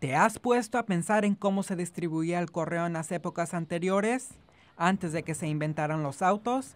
¿Te has puesto a pensar en cómo se distribuía el correo en las épocas anteriores? Antes de que se inventaran los autos,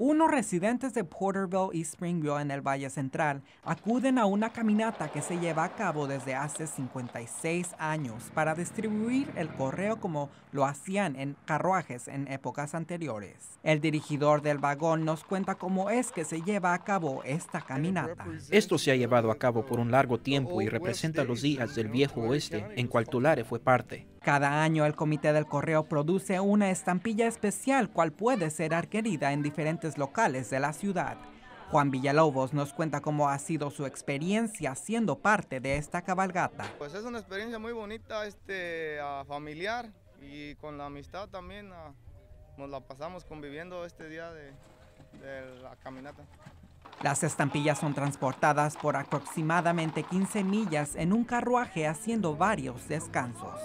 unos residentes de Porterville y Springville en el Valle Central acuden a una caminata que se lleva a cabo desde hace 56 años para distribuir el correo como lo hacían en carruajes en épocas anteriores. El dirigidor del vagón nos cuenta cómo es que se lleva a cabo esta caminata. Esto se ha llevado a cabo por un largo tiempo y representa los días del viejo oeste en cual Tulare fue parte. Cada año el Comité del Correo produce una estampilla especial cual puede ser adquirida en diferentes locales de la ciudad. Juan Villalobos nos cuenta cómo ha sido su experiencia siendo parte de esta cabalgata. Pues es una experiencia muy bonita, este, familiar y con la amistad también nos la pasamos conviviendo este día de, de la caminata. Las estampillas son transportadas por aproximadamente 15 millas en un carruaje haciendo varios descansos.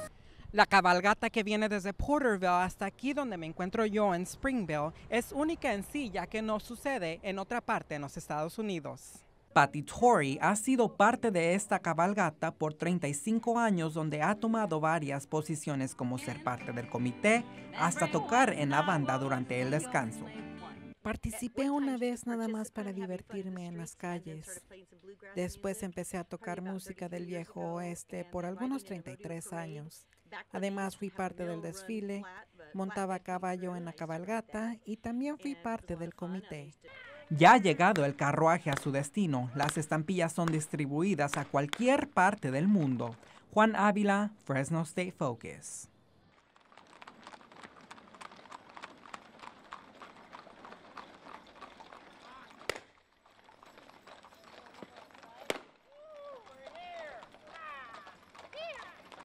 La cabalgata que viene desde Porterville hasta aquí donde me encuentro yo en Springville es única en sí ya que no sucede en otra parte en los Estados Unidos. Patty Torrey ha sido parte de esta cabalgata por 35 años donde ha tomado varias posiciones como ser parte del comité hasta tocar en la banda durante el descanso. Participé una vez nada más para divertirme en las calles. Después empecé a tocar música del viejo oeste por algunos 33 años. Además fui parte del desfile, montaba a caballo en la cabalgata y también fui parte del comité. Ya ha llegado el carruaje a su destino. Las estampillas son distribuidas a cualquier parte del mundo. Juan Ávila, Fresno State Focus.